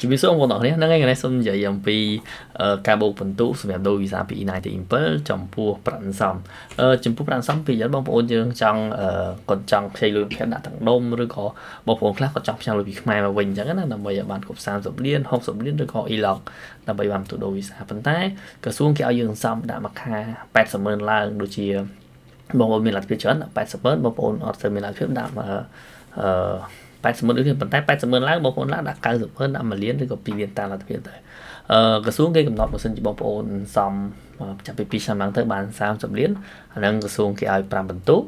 ជំរាបសួរបងប្អូនហ្នឹងហើយថ្ងៃនេះសូមនិយាយអំពីការបូកបន្ទុកសម្រាប់ដូរវីសាពី E97 ចំពោះប្រាក់សន្សំចំពោះប្រាក់សន្សំពីយល់បងប្អូនយើងចង់គាត់ចង់ខ្ចីលុយភាក់ដាក់ទាំងដុំឬក៏បងប្អូនខ្លះគាត់ចង់ផ្ញើលុយពីខ្មែរមកវិញអញ្ចឹងណាដើម្បីឲ្យបានគ្រប់30លាន60លានឬក៏ E-lock ដើម្បីបានបន្ទុកដូរវីសាប៉ុន្តែក្រសួងគេឲ្យយើងសន្សំដាក់មួយខែ80ម៉ឺនឡើងដូចជាបងប្អូនមានលទ្ធភាពច្រើន80ម៉ឺនបងប្អូនអត់ទៅមានលទ្ធភាពដាក់អឺ 80ម៉ឺនដូចគ្នាប៉ុន្តែ80ម៉ឺនឡើងបងប្អូនឡើងដាក់90ម៉ឺនដាក់1លានឬក៏2លានតាមលទ្ធភាពទៅអឺក្រសួងគេកំណត់បើសិនជាបងប្អូនសំចាប់ពី2ឆ្នាំឡើងទៅបាន30លានអាហ្នឹងក្រសួងគេឲ្យ5បន្ទុក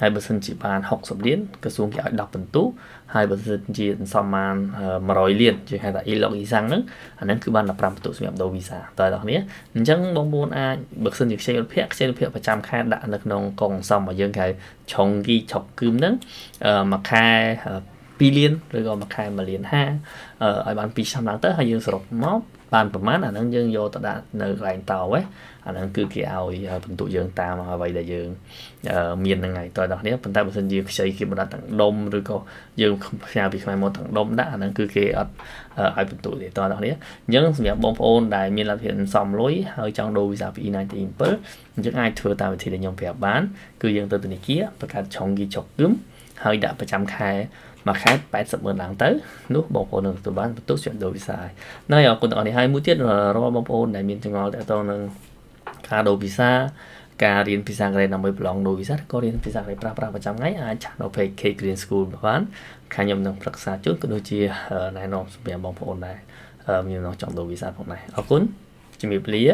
ហើយបើសិនជាបាន60លានក្រសួងគេឲ្យ10បន្ទុកហើយបើសិនជាសំបាន100លានជាហៅថា e-log e-sang ហ្នឹងអាហ្នឹងគឺបាន15បន្ទុកសម្រាប់ដូរវីសាតើបងប្អូនអញ្ចឹងបងប្អូនអាចបើសិនជាខ្ចីលុយភាគខ្ចីលុយភាគប្រចាំខែដាក់នៅក្នុងកងសំរបស់យើងគេហៅឆុងគីឆុកគឹមហ្នឹងមួយខែ 2លានឬក៏មួយខែ1លាន50ឲ្យបាន2ឆ្នាំឡើងទៅហើយយើងសរុបមកបានប្រមាណអាហ្នឹងយើងយកទៅដាក់នៅកន្លែងតោហ៎អាហ្នឹងគឺគេឲ្យបន្ទុកយើងតាមអ្វីដែលយើងមានហ្នឹងហើយតើបងប្អូនប៉ុន្តែបើសិនជាខ្ចីគេមកដាក់ទាំងដុំឬក៏យើងផ្ញើពីខ្មែរមកទាំងដុំដាក់អាហ្នឹងគឺគេអត់ឲ្យបន្ទុកទេតើបងប្អូនអញ្ចឹងសម្រាប់បងប្អូនដែលមានលទ្ធភាពសំលុយហើយចង់ដូរវីសាពី E97 អញ្ចឹងអាចធ្វើតាមវិធីដែលខ្ញុំប្រាប់បាន គឺយើងទៅធនាគារបង្កើតឆុងគីចុកគឹម ហើយដាក់ប្រចាំខែមួយខែ80ម៉ឺនឡើងទៅនោះបងប្អូននឹងទទួលបានបន្ទុកជាដូរវីសាហើយនៅអរគុណទាំងអស់នេះហើយមួយទៀតរាល់បងប្អូនដែលមានចង្អុលតទៅនឹងការដូរវីសាការរៀនភាសាអង់គ្លេសដើម្បីប្រឡងដូរវីសាក៏រៀនភាសាអង់គ្លេសប្រើប្រាស់ប្រចាំថ្ងៃអាចឆាតដល់ page K Green School បានខាងខ្ញុំនឹងប្រឹក្សាជូនក៏ដូចជាណែនាំសម្រាប់បងប្អូនដែរមានចង់ដូរវីសាផងដែរអរគុណជំរាបលា